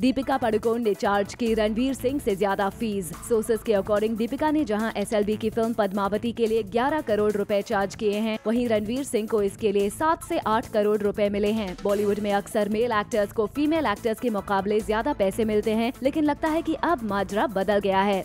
दीपिका पाडुकोण ने चार्ज की रणवीर सिंह से ज़्यादा फ़ीस सोर्सेज के अकॉर्डिंग दीपिका ने जहाँ एसएलबी की फ़िल्म पद्मावती के लिए 11 करोड़ रुपए चार्ज किए हैं, वहीं रणवीर सिंह को इसके लिए 7 से 8 करोड़ रुपए मिले हैं। बॉलीवुड में अक्सर मेल एक्टर्स को फीमेल एक्टर्स के मुकाबले ज़्यादा पैसे मिलते हैं, लेकिन लगता है की अब माजरा बदल गया है।